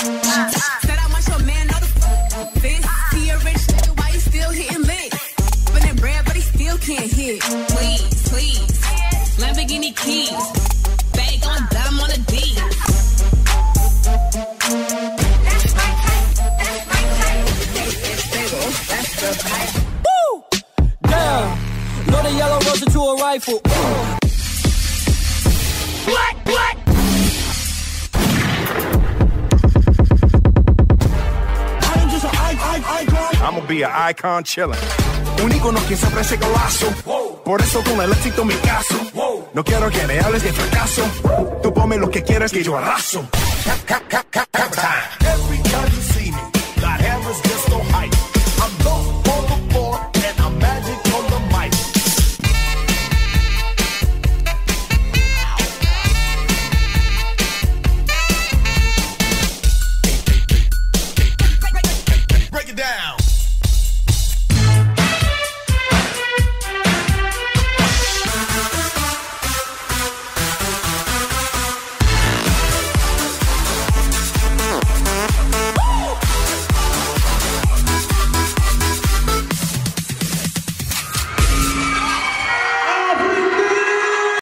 I want your man, know the this. A rich nigga, why you still hitting lit? But he still can't hit. Please, please. Lamborghini keys. On on. That's my type. That's my type. That's the type. Woo! Yellow rose a rifle. What? What? I'ma be an icon chillin'. Un ícono que siempre ese golazo. Por eso con el éxito mi caso. No quiero que me hables de fracaso. Tú ponme lo que quieras que yo arraso.